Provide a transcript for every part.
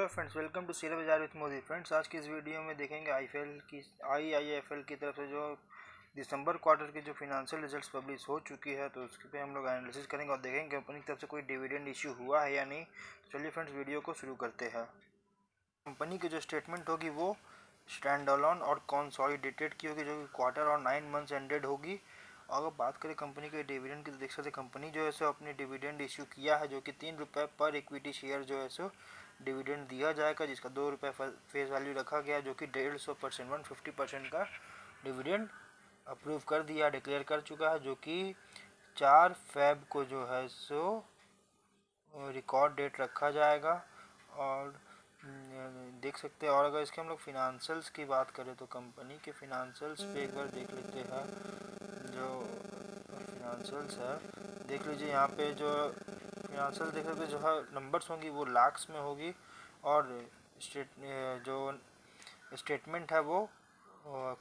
Hello friends welcome to share bazaar with Modi friends आज की इस वीडियो में देखेंगे आई की आई आई एफ़ एल की तरफ़ से जो दिसंबर क्वार्टर की जो फिनेंशियल रिजल्ट्स पब्लिश हो चुकी है तो उसके पे हम लोग एनालिसिस करेंगे और देखेंगे कंपनी की तरफ़ से कोई डिविडेंड इशू हुआ है या नहीं। तो चलिए फ्रेंड्स वीडियो को शुरू करते हैं। कंपनी की जो स्टेटमेंट होगी वो स्टैंड अलोन और कॉन्सॉलिडेटेड की होगी, जो कि क्वार्टर और नाइन मंथ्स एंडेड होगी। और अगर बात करें कंपनी के डिविडेंड की तो देख सकते कंपनी जो है सो अपनी डिविडेंड इशू किया है, जो कि तीन रुपये पर इक्विटी शेयर जो है सो डिविडेंड दिया जाएगा, जिसका दो रुपये फेस वैल्यू रखा गया, जो कि डेढ़ सौ परसेंट, वन फिफ्टी परसेंट का डिविडेंड अप्रूव कर दिया, डिक्लेयर कर चुका है, जो कि चार फेब को जो है सो रिकॉर्ड डेट रखा जाएगा। और देख सकते हैं, और अगर इसके हम लोग फिनांसल्स की बात करें तो कंपनी के फिनांसल्स पे बार देख लेते हैं, जो फिनांसल्स है, देख लीजिए, यहाँ पे जो फिनांशियल देख सकते जो है नंबर्स होंगी वो लाख्स में होगी और स्टेट जो स्टेटमेंट है वो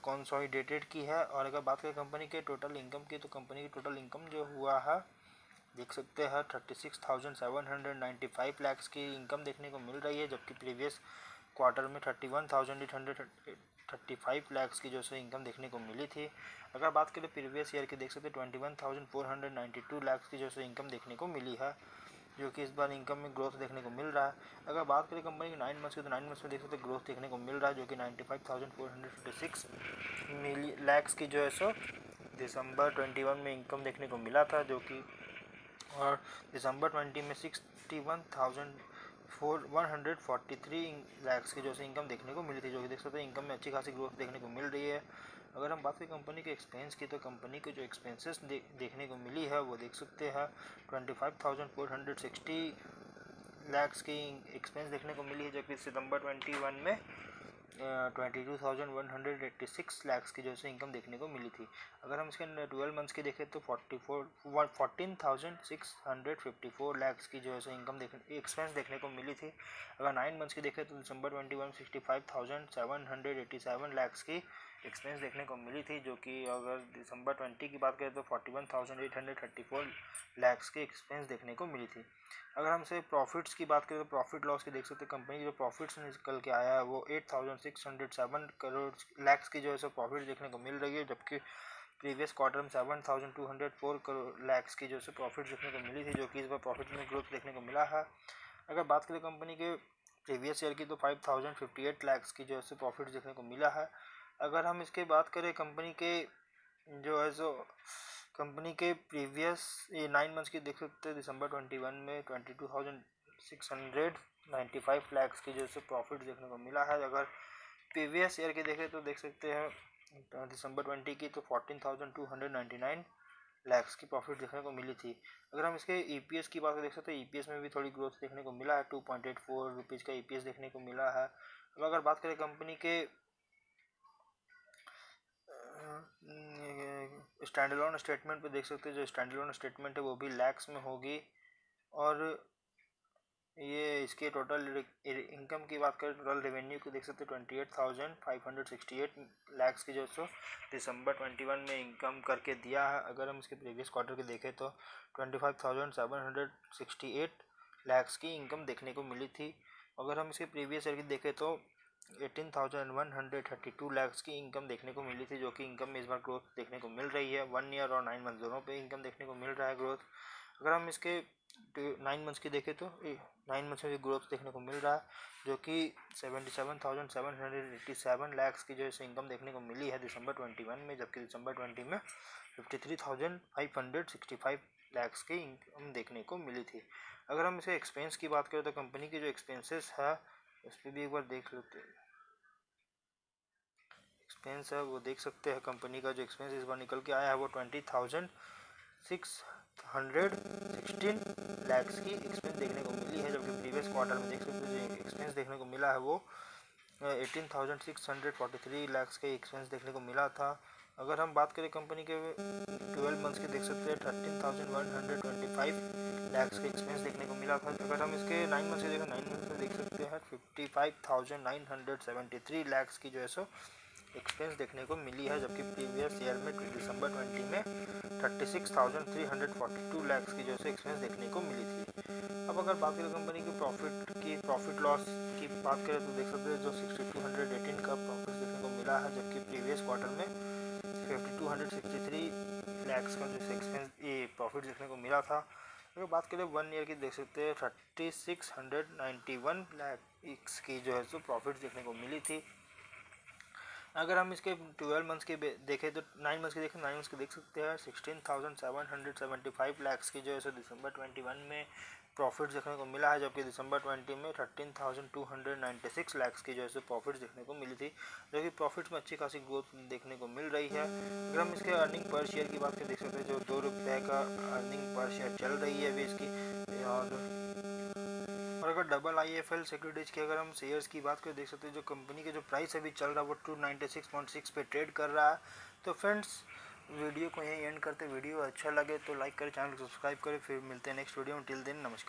कॉन्सॉलिडेटेड की है। और अगर बात करें कंपनी के टोटल इनकम की तो कंपनी की टोटल इनकम जो हुआ है, देख सकते हैं thirty six thousand seven hundred ninety five lakhs की इनकम देखने को मिल रही है, जबकि प्रीवियस क्वार्टर में thirty one thousand eight hundred thirty five lakhs की जो है इनकम देखने को मिली थी। अगर बात करें प्रीवियस ईयर की, देख सकते twenty one thousand four hundred ninety two lakhs की जो है इनकम देखने को मिली है, जो कि इस बार इनकम में ग्रोथ देखने को मिल रहा है। अगर बात करें कंपनी की नाइन मंथ्स की तो नाइन मंथ्स में देख सकते ग्रोथ देखने को मिल रहा है, जो कि ninety five thousand four hundred fifty six मिली लैक्स की जो है सो दिसंबर ट्वेंटी वन में इनकम देखने को मिला था, जो कि और दिसंबर ट्वेंटी में sixty one thousand four one hundred forty three lakhs की जो है इनकम देखने को मिली थी जो कि देख सकते हैं इनकम में अच्छी खासी ग्रोथ देखने को मिल रही है। अगर हम बात करें कंपनी के एक्सपेंस की तो कंपनी के जो एक्सपेंसेस दे, देखने को मिली है वो देख सकते हैं। Twenty five thousand four hundred sixty lakhs की एक्सपेंस देखने को मिली है जो कि सितंबर ट्वेंटी वन में twenty two thousand one hundred eighty six lakhs की जो है इनकम देखने को मिली थी। अगर हम इसके ट्वेल्व मंथ्स की देखें तो forty four fourteen thousand six hundred fifty four lakhs की जो है इनकम देखने एक्सपेंस देखने को मिली थी। अगर नाइन मंथ्स की देखें तो December twenty one sixty five thousand seven hundred eighty seven lakhs की एक्सपेंस देखने को मिली थी, जो कि अगर दिसंबर ट्वेंटी की बात करें तो forty one thousand eight hundred thirty four lakhs की एक्सपेंस देखने को मिली थी। अगर हमसे प्रॉफिट्स की बात करें तो प्रॉफिट लॉस की देख सकते हैं कंपनी की जो प्रॉफिट्स निकल के आया है, वो eight thousand six hundred seven crore lakhs की जो है सो प्रॉफिट देखने को मिल रही है, जबकि प्रीवियस क्वार्टर में seven thousand two hundred four crore lakhs की जो है प्रॉफिट देखने को मिली थी, जो कि इस बार प्रॉफिट में ग्रोथ देखने को मिला है। अगर बात करें कंपनी के प्रीवियस ईयर की तो five thousand fifty eight lakhs की जो है प्रॉफिट देखने को मिला है। अगर हम इसके बात करें कंपनी के, जो है सो कंपनी के प्रीवियस ये नाइन मंथ्स की देख सकते हैं दिसंबर ट्वेंटी वन में twenty two thousand six hundred ninety five lakhs की जो है प्रॉफिट देखने को मिला है। अगर प्रीवियस ईयर के देखें तो देख सकते हैं दिसंबर ट्वेंटी की तो fourteen thousand two hundred ninety nine lakhs की प्रॉफिट देखने को मिली थी। अगर हम इसके ई e की बात देख सकते हैं ई e में भी थोड़ी ग्रोथ देखने को मिला है two point eight four rupees का ई e देखने को मिला है। अब अगर बात करें कंपनी के स्टैंड लोन स्टेटमेंट पे देख सकते हैं, जो स्टैंड लोन स्टेटमेंट है, वो भी लैक्स में होगी। और ये इसके टोटल इनकम की बात करें टोटल रेवेन्यू को देख सकते हैं twenty eight thousand five hundred sixty eight lakhs की जो सो दिसंबर ट्वेंटी वन में इनकम करके दिया है। अगर हम इसके प्रीवियस क्वार्टर के देखें तो twenty five thousand seven hundred sixty eight lakhs की इनकम देखने को मिली थी। अगर हम इसके प्रीवियस ईयर की देखें तो eighteen thousand one hundred thirty two lakhs की इनकम देखने को मिली थी, जो कि इनकम में इस बार ग्रोथ देखने को मिल रही है। वन ईयर और नाइन मंथ दोनों पे इनकम देखने को मिल रहा है ग्रोथ अगर हम इसके नाइन मंथ्स की देखें तो नाइन मंथ्स में भी ग्रोथ देखने को मिल रहा है, जो कि seventy seven thousand seven hundred eighty seven lakhs की जो है इनकम देखने को मिली है दिसंबर ट्वेंटी वन में, जबकि दिसंबर ट्वेंटी में fifty three thousand five hundred sixty five lakhs की इनकम देखने को मिली थी। अगर हम इसे एक्सपेंस की बात करें तो कंपनी की जो एक्सपेंसेस है उस पर भी एक बार देख लेते हैं। एक्सपेंस है, वो देख सकते हैं कंपनी का जो एक्सपेंस इस बार निकल के आया है, वो twenty thousand six hundred sixteen lakhs की एक्सपेंस देखने को मिली है, जबकि प्रीवियस क्वार्टर में देख सकते हैं जो एक्सपेंस देखने को मिला है, वो eighteen thousand six hundred forty three lakhs के एक्सपेंस देखने को मिला था। अगर हम बात करें कंपनी के ट्वेल्व मंथ्स के, देख सकते हैं thirteen thousand one hundred twenty five lakhs के एक्सपेंस देखने को मिला था। अगर हम इसके नाइन मंथ्स के देखें नाइन मंथ्स में देख सकते हैं fifty five thousand nine hundred seventy three lakhs की जो है सो एक्सपेंस देखने को मिली है, जबकि प्रीवियस ईयर में दिसंबर ट्वेंटी में thirty six thousand three hundred forty two lakhs की जो है एक्सपेंस देखने को मिली थी। अब अगर बात करें कंपनी की प्रॉफिट जबकि प्रॉफिट लॉस की बात करें तो देख सकते हैं जो 263 लाख का जो एक्सपेंस ये प्रॉफिट देखने को मिला था। अगर बात करें वन ईयर की, देख सकते हैं thirty six hundred ninety one lakhs की जो है सो प्रॉफिट देखने को मिली थी। अगर हम इसके ट्वेल्व मंथ्स के देखें तो नाइन मंथ्स के देखें नाइन मंथ्स के देख सकते हैं sixteen thousand seven hundred seventy five lakhs की जो है सो दिसंबर ट्वेंटी वन में प्रॉफिट देखने को मिला है, जबकि दिसंबर ट्वेंटी में thirteen thousand two hundred ninety six lakhs की जो है सो प्रॉफिट देखने को मिली थी, जो कि प्रॉफिट्स में अच्छी खासी ग्रोथ देखने को मिल रही है। अगर हम इसके अर्निंग पर शेयर की बात करें, देख सकते हैं जो दो रुपये का अर्निंग पर शेयर चल रही है अभी इसकी, और और अगर double I F L securities की अगर हम शेयर्स की बात करें, देख सकते हैं जो कंपनी के जो प्राइस अभी चल रहा है, वो two ninety six point six पे ट्रेड कर रहा है। तो फ्रेंड्स वीडियो को यहीं एंड करते वीडियो अच्छा लगे तो लाइक करें चैनल को सब्सक्राइब करें। फिर मिलते हैं नेक्स्ट वीडियो में। टिल दिन नमस्कार।